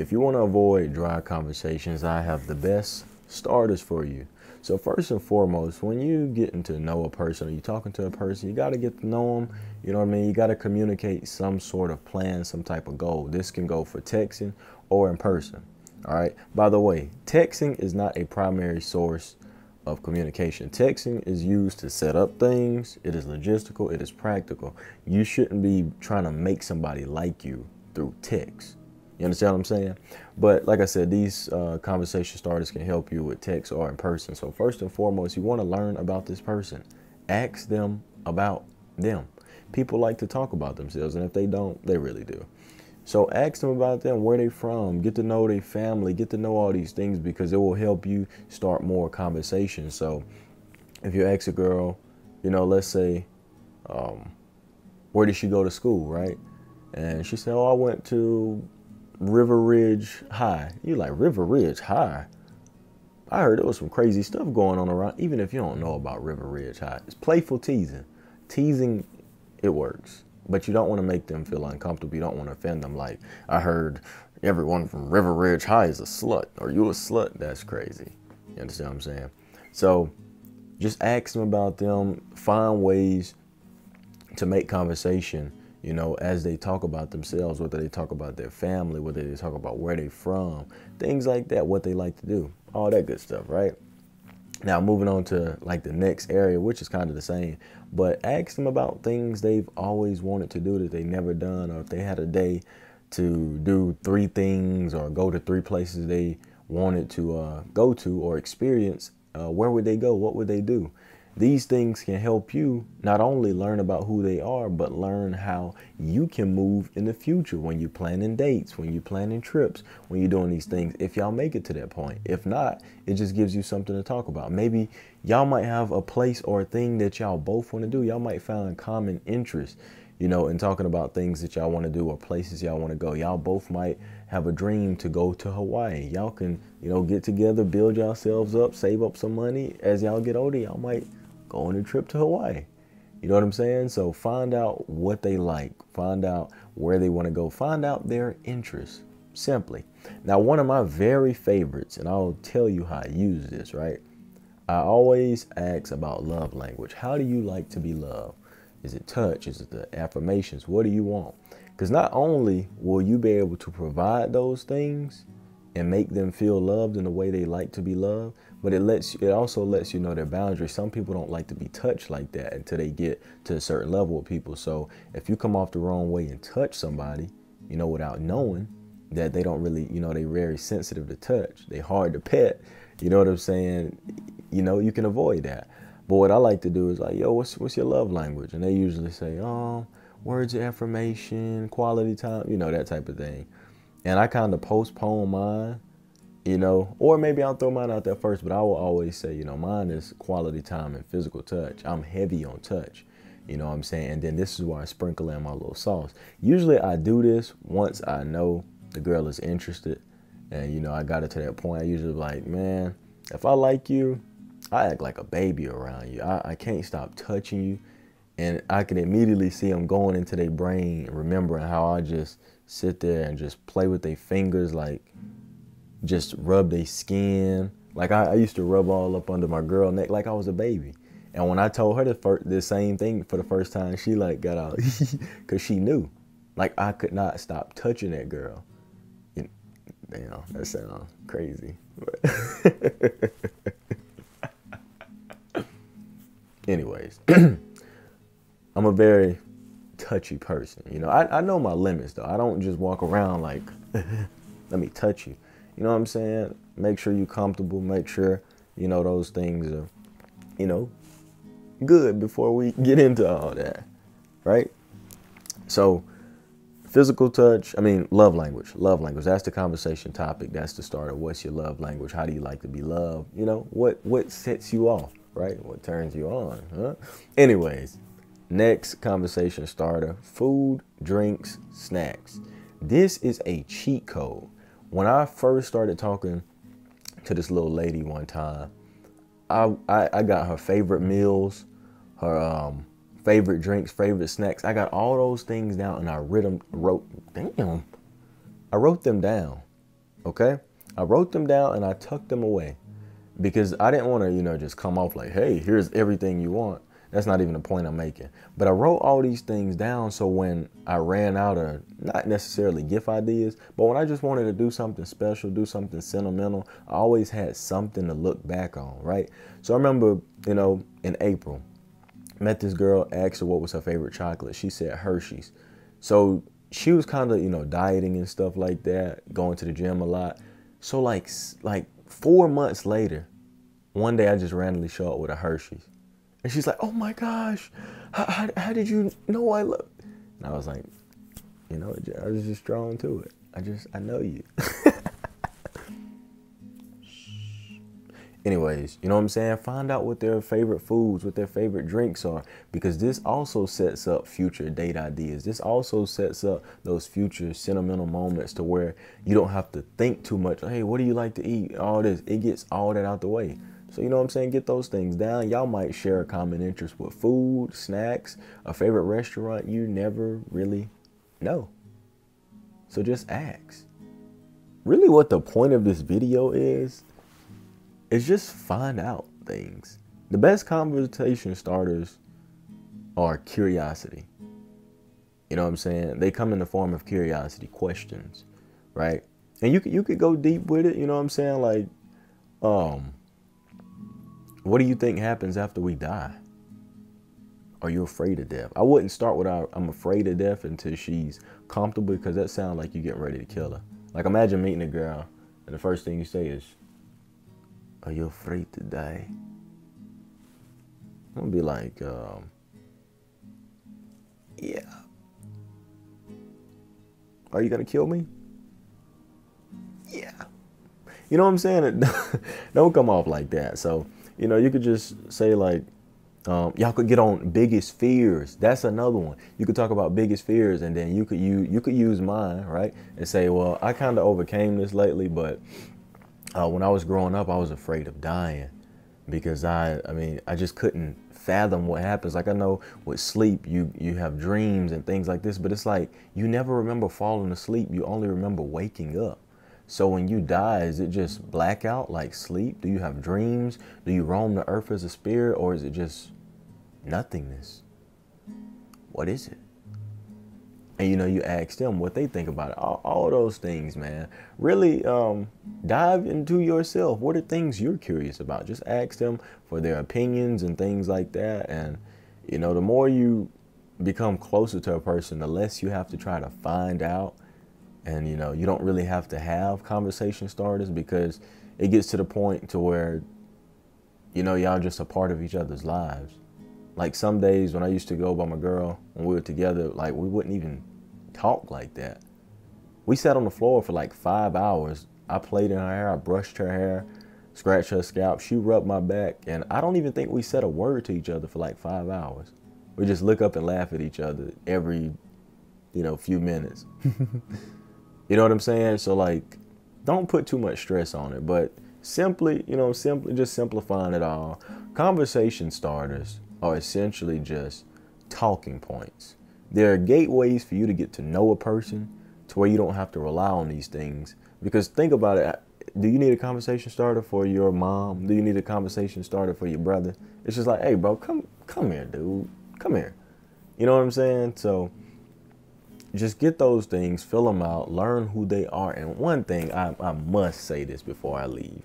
if you want to avoid dry conversations, I have the best starters for you. So first and foremost, when you getting to know a person or you talking to a person, you got to get to know them. You know what I mean? You got to communicate some sort of plan, some type of goal. This can go for texting or in person. All right. By the way, texting is not a primary source of communication. Texting is used to set up things. It is logistical. It is practical. You shouldn't be trying to make somebody like you through text. You understand what I'm saying? But like I said, these uh, conversation starters can help you with text or in person. So first and foremost, you want to learn about this person. Ask them about them. People like to talk about themselves, and if they don't, they really do. So ask them about them, where they from, get to know their family, get to know all these things because it will help you start more conversations. So if you ask a girl, you know, let's say, um, where did she go to school, right? And she said, oh, I went to River Ridge High. You like River Ridge High? I heard there was some crazy stuff going on around. Even if you don't know about River Ridge High, it's playful teasing. Teasing, it works, but you don't want to make them feel uncomfortable. You don't want to offend them. Like I heard everyone from River Ridge High is a slut, Are you a slut. That's crazy. You understand what I'm saying? So just ask them about them. Find ways to make conversation you know, as they talk about themselves, whether they talk about their family, whether they talk about where they're from, things like that, what they like to do, all that good stuff, right? Now, moving on to like the next area, which is kind of the same, but ask them about things they've always wanted to do that they never done, or if they had a day to do three things or go to three places they wanted to uh, go to or experience, uh, where would they go? What would they do? These things can help you not only learn about who they are, but learn how you can move in the future when you're planning dates, when you're planning trips, when you're doing these things, if y'all make it to that point. If not, it just gives you something to talk about. Maybe y'all might have a place or a thing that y'all both want to do. Y'all might find common interest, you know, in talking about things that y'all want to do or places y'all want to go. Y'all both might have a dream to go to Hawaii. Y'all can, you know, get together, build yourselves up, save up some money. As y'all get older, y'all might go on a trip to Hawaii. You know what I'm saying? So find out what they like, find out where they want to go, find out their interests simply. Now, one of my very favorites, and I'll tell you how I use this, right? I always ask about love language. How do you like to be loved? Is it touch? Is it the affirmations? What do you want? Because not only will you be able to provide those things and make them feel loved in the way they like to be loved, but it lets it also lets you know their boundaries. Some people don't like to be touched like that until they get to a certain level with people. So if you come off the wrong way and touch somebody, you know, without knowing that they don't really, you know, they're very sensitive to touch. They hard to pet. You know what I'm saying? You know, you can avoid that. But what I like to do is like, yo, what's what's your love language? And they usually say, oh, words of affirmation, quality time, you know, that type of thing. And I kind of postpone mine you know, or maybe I'll throw mine out there first, but I will always say, you know, mine is quality time and physical touch. I'm heavy on touch, you know what I'm saying? And then this is where I sprinkle in my little sauce. Usually I do this once I know the girl is interested and, you know, I got it to that point. I usually like, man, if I like you, I act like a baby around you. I, I can't stop touching you. And I can immediately see them going into their brain, remembering how I just sit there and just play with their fingers like, just rub their skin. Like I, I, used to rub all up under my girl neck like I was a baby. And when I told her the, first, the same thing for the first time, she like got out because she knew. Like I could not stop touching that girl. You know, that sounds crazy. Anyways, I'm a very touchy person. You know, I, I know my limits though. I don't just walk around like, let me touch you. You know what I'm saying? Make sure you're comfortable. Make sure, you know, those things are, you know, good before we get into all that. Right? So, physical touch, I mean, love language. Love language. That's the conversation topic. That's the start of what's your love language? How do you like to be loved? You know, what what sets you off, right? What turns you on, huh? Anyways, next conversation starter, food, drinks, snacks. This is a cheat code when I first started talking to this little lady one time, I, I, I got her favorite meals, her um, favorite drinks, favorite snacks. I got all those things down and I wrote them, wrote, damn, I wrote them down. Okay? I wrote them down and I tucked them away because I didn't want to, you know, just come off like, hey, here's everything you want. That's not even the point I'm making. But I wrote all these things down so when I ran out of not necessarily gift ideas, but when I just wanted to do something special, do something sentimental, I always had something to look back on, right? So I remember, you know, in April, met this girl, asked her what was her favorite chocolate. She said Hershey's. So she was kind of, you know, dieting and stuff like that, going to the gym a lot. So like like 4 months later, one day I just randomly show up with a Hershey's. And she's like, "Oh my gosh, how, how, how did you know I love?" And I was like, "You know, I was just drawn to it. I just I know you." Anyways, you know what I'm saying? Find out what their favorite foods, what their favorite drinks are, because this also sets up future date ideas. This also sets up those future sentimental moments to where you don't have to think too much. Hey, what do you like to eat? All this. It gets all that out the way. So, you know what I'm saying? Get those things down. Y'all might share a common interest with food, snacks, a favorite restaurant you never really know. So just ask. Really, what the point of this video is, is just find out things. The best conversation starters are curiosity. You know what I'm saying? They come in the form of curiosity, questions, right? And you could you could go deep with it. You know what I'm saying? Like, um, what do you think happens after we die? Are you afraid of death? I wouldn't start with I'm afraid of death until she's comfortable because that sounds like you're getting ready to kill her. Like imagine meeting a girl and the first thing you say is, Are you afraid to die? I'm gonna be like, um, Yeah. Are you gonna kill me? Yeah. You know what I'm saying? Don't come off like that. So you know, you could just say like, um, y'all could get on biggest fears. That's another one. You could talk about biggest fears, and then you could you you could use mine, right? And say, well, I kind of overcame this lately, but uh, when I was growing up, I was afraid of dying because I I mean I just couldn't fathom what happens. Like I know with sleep, you you have dreams and things like this, but it's like you never remember falling asleep. You only remember waking up. So when you die, is it just blackout like sleep? Do you have dreams? Do you roam the earth as a spirit or is it just nothingness? What is it? And you know, you ask them what they think about it. All, all those things, man. Really um, dive into yourself. What are things you're curious about? Just ask them for their opinions and things like that. And, you know, the more you become closer to a person, the less you have to try to find out and you know you don't really have to have conversation starters because it gets to the point to where you know y'all just a part of each other's lives. Like some days when i used to go by my girl when we were together like we wouldn't even talk like that. We sat on the floor for like five hours. I played in her hair i brushed her hair scratched her scalp. She rubbed my back. And i don't even think we said a word to each other for like five hours. We just look up and laugh at each other every you know few minutes You know what I'm saying? So like, don't put too much stress on it, but simply, you know, simply just simplifying it all. Conversation starters are essentially just talking points. They're gateways for you to get to know a person to where you don't have to rely on these things. Because think about it. Do you need a conversation starter for your mom? Do you need a conversation starter for your brother? It's just like, hey, bro, come come here, dude. Come here. You know what I'm saying? So just get those things, fill them out, learn who they are. And one thing I, I must say this before I leave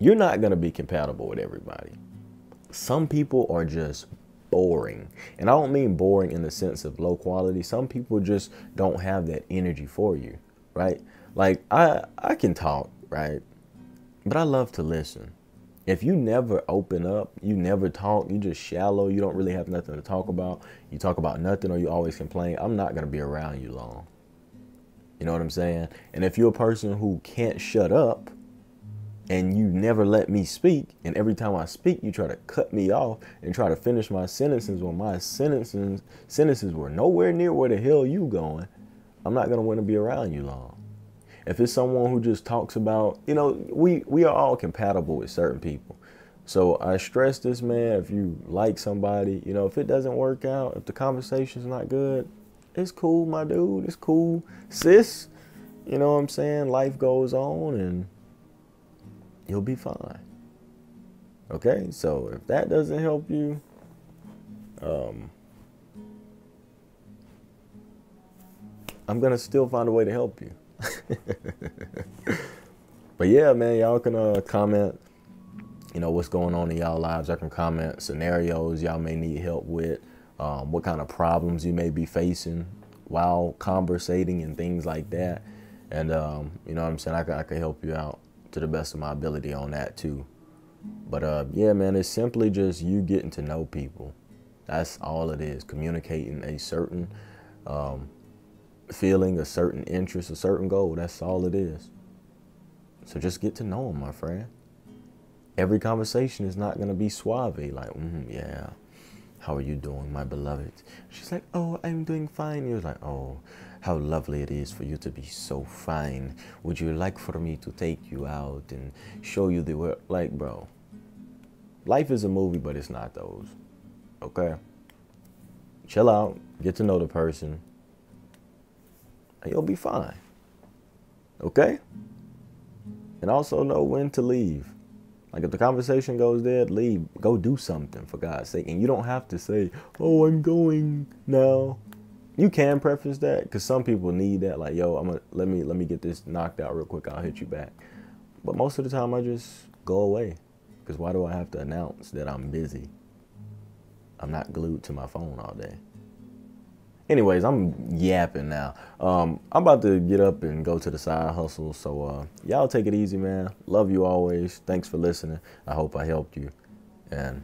you're not going to be compatible with everybody. Some people are just boring. And I don't mean boring in the sense of low quality. Some people just don't have that energy for you, right? Like I I can talk, right? But I love to listen. If you never open up, you never talk, you just shallow, you don't really have nothing to talk about, you talk about nothing or you always complain, I'm not going to be around you long. You know what I'm saying? And if you're a person who can't shut up and you never let me speak, and every time I speak, you try to cut me off and try to finish my sentences when my sentences sentences were nowhere near where the hell you going, I'm not going to want to be around you long. If it's someone who just talks about, you know, we, we are all compatible with certain people. So I stress this, man, if you like somebody, you know, if it doesn't work out, if the conversation's not good, it's cool, my dude. It's cool. Sis, you know what I'm saying? Life goes on and you'll be fine. Okay, so if that doesn't help you, um, I'm gonna still find a way to help you. but yeah, man, y'all can uh, comment. You know what's going on in y'all lives. I can comment scenarios y'all may need help with, um, what kind of problems you may be facing while conversating and things like that. And um, you know what I'm saying. I can, I can help you out to the best of my ability on that too. But uh, yeah, man, it's simply just you getting to know people. That's all it is. Communicating a certain um, feeling, a certain interest, a certain goal. That's all it is. So just get to know them, my friend. Every conversation is not going to be suave, like, mm, yeah, how are you doing, my beloved? She's like, oh, I'm doing fine. You're like, oh, how lovely it is for you to be so fine. Would you like for me to take you out and show you the world? Like, bro, life is a movie, but it's not those. Okay? Chill out, get to know the person, you'll be fine. Okay? And also know when to leave. Like if the conversation goes dead, leave. Go do something for God's sake. And you don't have to say, "Oh, I'm going now." You can preface that because some people need that. Like, yo, I'm gonna let me let me get this knocked out real quick. I'll hit you back. But most of the time, I just go away. Because why do I have to announce that I'm busy? I'm not glued to my phone all day. Anyways, I'm yapping now. Um, I'm about to get up and go to the side hustle. So uh, y'all take it easy, man. Love you always. Thanks for listening. I hope I helped you. And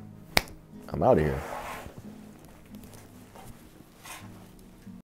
I'm out of here.